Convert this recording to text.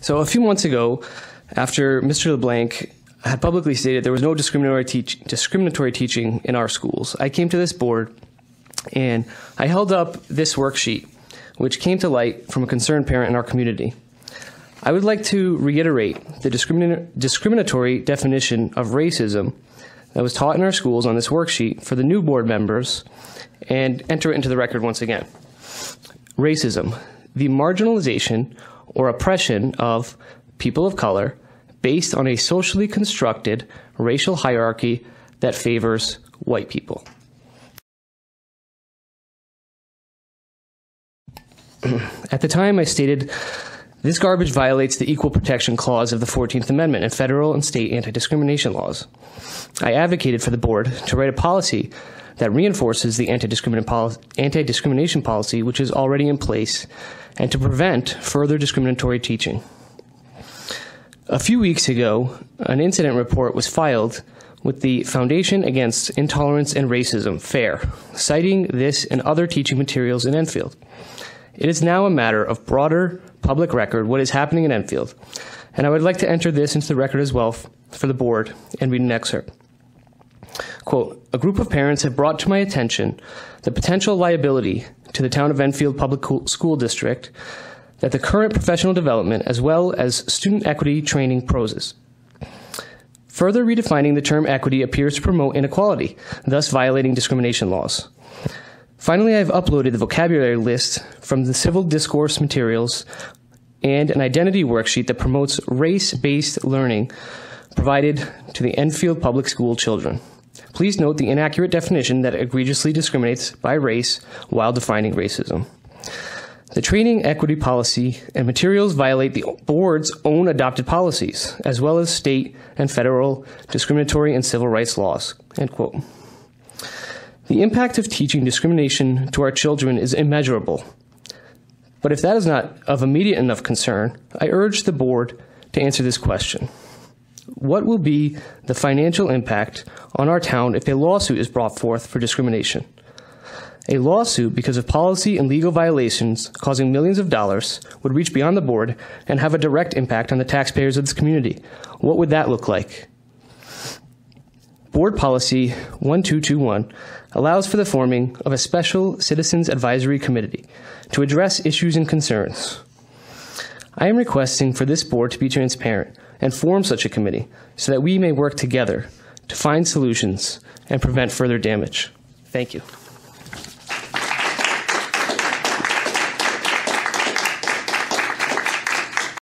So a few months ago, after Mr. LeBlanc had publicly stated there was no discriminatory, teach- discriminatory teaching in our schools, I came to this board and I held up this worksheet, which came to light from a concerned parent in our community. I would like to reiterate the discrimin- discriminatory definition of racism that was taught in our schools on this worksheet for the new board members and enter it into the record once again. Racism, the marginalization or oppression of people of color based on a socially constructed racial hierarchy that favors white people. At the time, I stated this garbage violates the Equal Protection Clause of the 14th Amendment and federal and state anti discrimination laws. I advocated for the board to write a policy that reinforces the anti discrimination policy which is already in place and to prevent further discriminatory teaching. A few weeks ago, an incident report was filed with the Foundation Against Intolerance and Racism, FAIR, citing this and other teaching materials in Enfield. It is now a matter of broader public record what is happening in Enfield, and I would like to enter this into the record as well for the board and read an excerpt. Quote, a group of parents have brought to my attention the potential liability to the town of Enfield Public School District that the current professional development as well as student equity training poses. Further redefining the term equity appears to promote inequality, thus violating discrimination laws. Finally, I've uploaded the vocabulary list from the civil discourse materials and an identity worksheet that promotes race based learning provided to the Enfield Public School children. Please note the inaccurate definition that egregiously discriminates by race while defining racism. The training equity policy and materials violate the board's own adopted policies, as well as state and federal discriminatory and civil rights laws. The impact of teaching discrimination to our children is immeasurable. But if that is not of immediate enough concern, I urge the board to answer this question. What will be the financial impact on our town if a lawsuit is brought forth for discrimination? A lawsuit because of policy and legal violations causing millions of dollars would reach beyond the board and have a direct impact on the taxpayers of this community. What would that look like? Board Policy 1221 allows for the forming of a special Citizens Advisory Committee to address issues and concerns. I am requesting for this board to be transparent and form such a committee so that we may work together to find solutions and prevent further damage. Thank you.